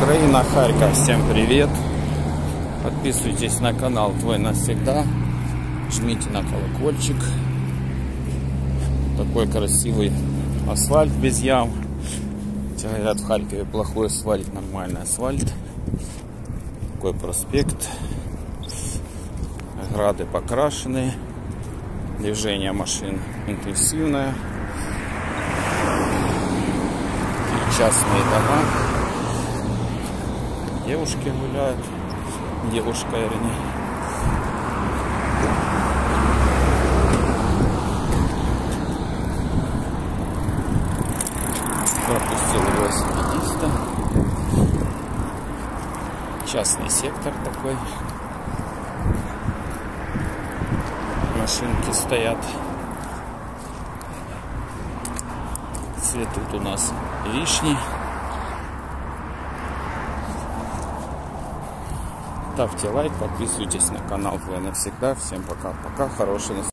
Украина, Харьков, всем привет! Подписывайтесь на канал Твой навсегда, жмите на колокольчик. Такой красивый асфальт без ям. Хотя говорят в Харькове плохой асфальт, нормальный асфальт. Такой проспект. Грады покрашены. Движение машин интенсивное. частные дома. Девушки гуляют. Девушка, вернее. Пропустил велосипедиста. Частный сектор такой. Машинки стоят. Цветут у нас вишни. Ставьте лайк, подписывайтесь на канал Твой навсегда. Всем пока-пока, хорошего настроения.